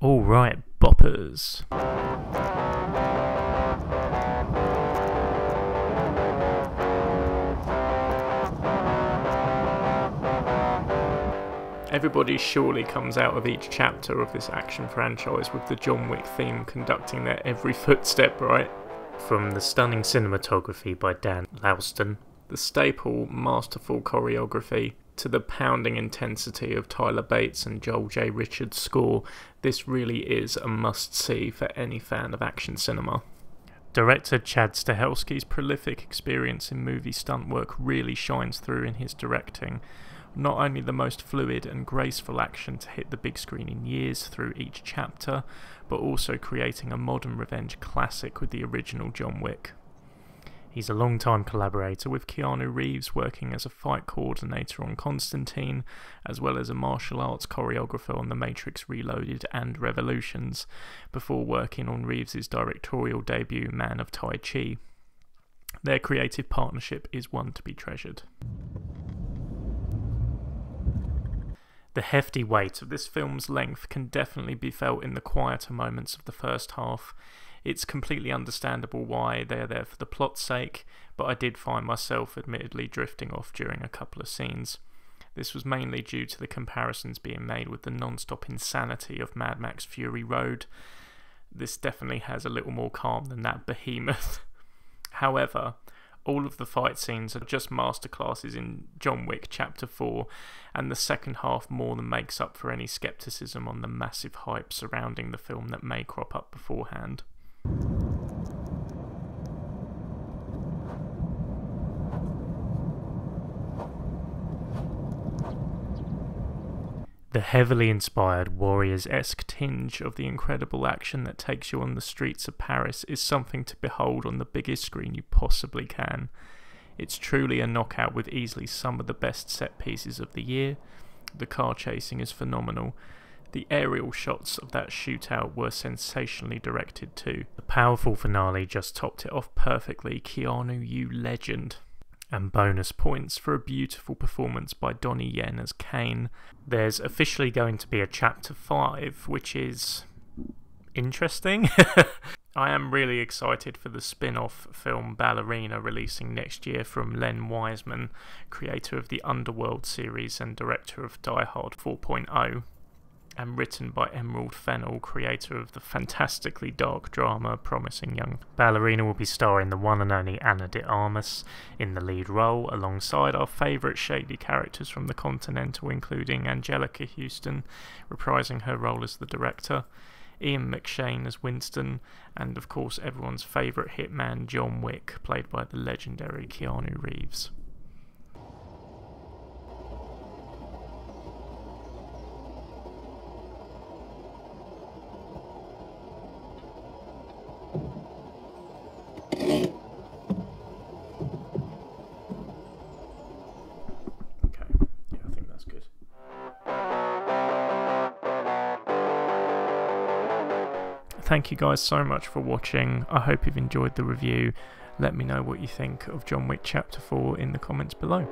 Alright, boppers. Everybody surely comes out of each chapter of this action franchise with the John Wick theme conducting their every footstep, right? From the stunning cinematography by Dan Laustsen, the staple, masterful choreography, to the pounding intensity of Tyler Bates and Joel J. Richard's score, this really is a must see for any fan of action cinema. Director Chad Stahelski's prolific experience in movie stunt work really shines through in his directing. Not only the most fluid and graceful action to hit the big screen in years through each chapter, but also creating a modern revenge classic with the original John Wick. He's a long-time collaborator with Keanu Reeves, working as a fight coordinator on Constantine, as well as a martial arts choreographer on The Matrix Reloaded and Revolutions, before working on Reeves's directorial debut Man of Tai Chi. Their creative partnership is one to be treasured. The hefty weight of this film's length can definitely be felt in the quieter moments of the first half. It's completely understandable why they are there for the plot's sake, but I did find myself admittedly drifting off during a couple of scenes. This was mainly due to the comparisons being made with the non stop insanity of Mad Max Fury Road. This definitely has a little more calm than that behemoth. However, all of the fight scenes are just masterclasses in John Wick Chapter 4, and the second half more than makes up for any skepticism on the massive hype surrounding the film that may crop up beforehand. The heavily inspired Warriors esque tinge of the incredible action that takes you on the streets of Paris is something to behold on the biggest screen you possibly can. It's truly a knockout with easily some of the best set pieces of the year. The car chasing is phenomenal, the aerial shots of that shootout were sensationally directed too. The powerful finale just topped it off perfectly. Keanu, you legend. And bonus points for a beautiful performance by Donnie Yen as Caine. There's officially going to be a chapter 5, which is interesting. I am really excited for the spin off film Ballerina releasing next year from Len Wiseman, creator of the Underworld series and director of Die Hard 4.0 and written by Emerald Fennell, creator of the fantastically dark drama Promising Young Ballerina, will be starring the one and only Ana de Armas in the lead role, alongside our favourite shady characters from the Continental, including Anjelica Huston, reprising her role as the director. Ian McShane as Winston, and of course everyone's favourite hitman John Wick, played by the legendary Keanu Reeves. Thank you guys so much for watching. I hope you've enjoyed the review. Let me know what you think of John Wick Chapter 4 in the comments below.